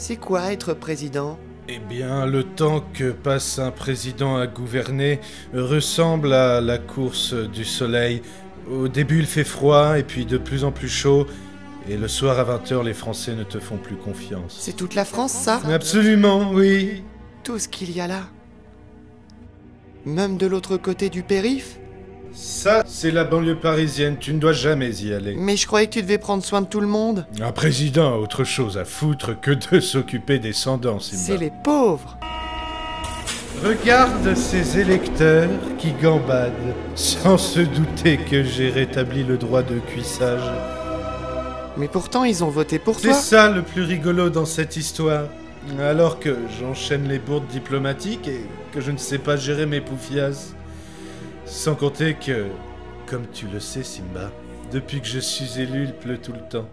C'est quoi être président? Eh bien, le temps que passe un président à gouverner ressemble à la course du soleil. Au début, il fait froid, et puis de plus en plus chaud, et le soir à 20h, les Français ne te font plus confiance. C'est toute la France, ça? Absolument, oui. Tout ce qu'il y a là? Même de l'autre côté du périph' Ça, c'est la banlieue parisienne, tu ne dois jamais y aller. Mais je croyais que tu devais prendre soin de tout le monde. Un président a autre chose à foutre que de s'occuper des sans-dents. C'est les pauvres. Regarde ces électeurs qui gambadent, sans se douter que j'ai rétabli le droit de cuissage. Mais pourtant, ils ont voté pour C'est toi. ça le plus rigolo dans cette histoire. Alors que j'enchaîne les bourdes diplomatiques et que je ne sais pas gérer mes poufias. Sans compter que, comme tu le sais Simba, depuis que je suis élu, il pleut tout le temps.